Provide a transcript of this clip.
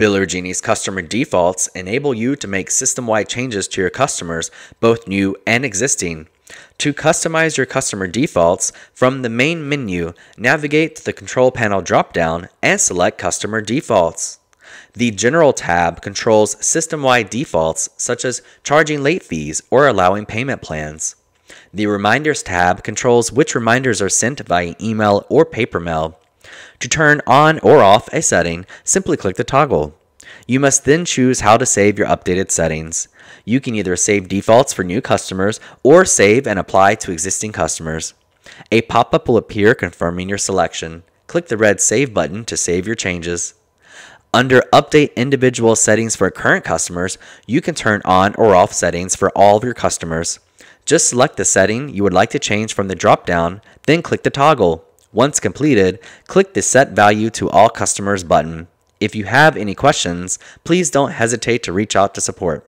Biller Genie's customer defaults enable you to make system wide changes to your customers, both new and existing. To customize your customer defaults, from the main menu, navigate to the Control Panel dropdown and select Customer Defaults. The General tab controls system wide defaults such as charging late fees or allowing payment plans. The Reminders tab controls which reminders are sent via email or paper mail. To turn on or off a setting, simply click the toggle. You must then choose how to save your updated settings. You can either save defaults for new customers or save and apply to existing customers. A pop-up will appear confirming your selection. Click the red Save button to save your changes. Under Update Individual Settings for current customers, you can turn on or off settings for all of your customers. Just select the setting you would like to change from the drop-down, then click the toggle. Once completed, click the Set Value to All Customers button. If you have any questions, please don't hesitate to reach out to support.